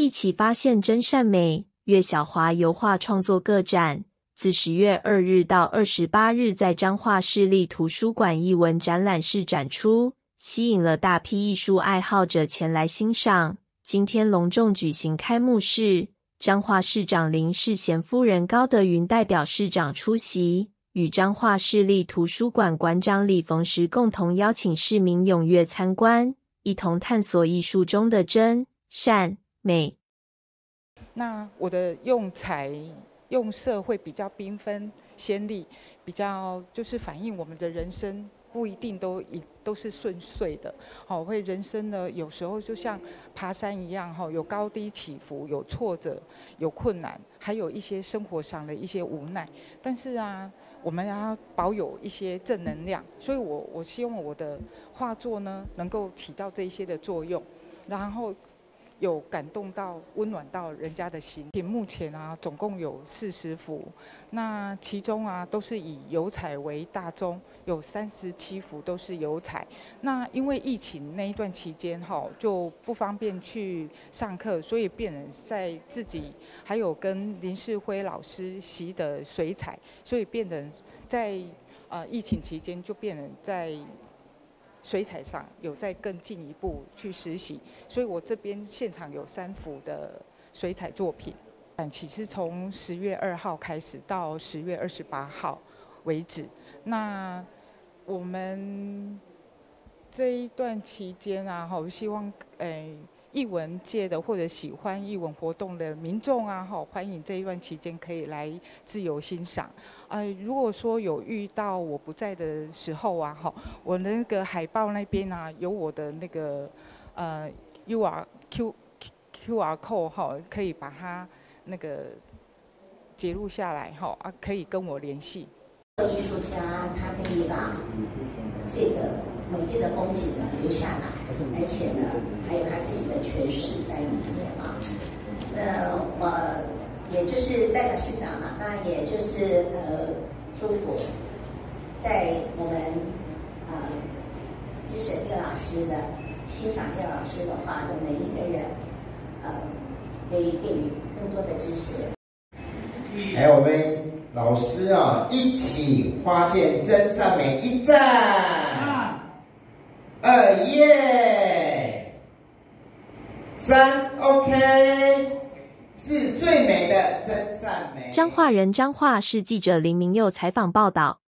一起发现真善美。岳小华油画创作个展自十月二日到二十八日在彰化市立图书馆艺文展览室展出，吸引了大批艺术爱好者前来欣赏。今天隆重举行开幕式，彰化市长林世贤夫人高德云代表市长出席，与彰化市立图书馆馆长李逢时共同邀请市民踊跃参观，一同探索艺术中的真善美。那我的用彩用色会比较缤纷鲜丽，比较就是反映我们的人生不一定都一都是顺遂的，好，会人生呢有时候就像爬山一样哈，有高低起伏，有挫折，有困难，还有一些生活上的一些无奈。但是啊，我们要保有一些正能量，所以我我希望我的画作呢能够起到这一些的作用，然后。有感动到、温暖到人家的心。目前啊，总共有四十幅，那其中啊，都是以油彩为大宗，有三十七幅都是油彩。那因为疫情那一段期间哈，就不方便去上课，所以变成在自己还有跟林世辉老师习的水彩，所以变成在呃疫情期间就变成在。水彩上有在更进一步去实习，所以我这边现场有三幅的水彩作品。展期是从十月二号开始到十月二十八号为止。那我们这一段期间啊，哈，希望诶。艺文界的或者喜欢艺文活动的民众啊，哈，欢迎这一段期间可以来自由欣赏。呃，如果说有遇到我不在的时候啊，哈，我那个海报那边啊，有我的那个呃 U R Q Q R code 哈，可以把它那个截录下来哈，啊，可以跟我联系。艺术家他可以把这个美丽的风景呢留下来，而且呢还有他自己的诠释在里面啊。那我也就是代表市长嘛，当然也就是呃祝福在我们呃支持叶老师的欣赏叶老师的话的每一个人，呃可以给予更多的支持。还有我们。老师啊，一起发现真善美，一赞，二耶，三 OK，是最美的真善美。彰化人彰化市记者林明佑采访报道。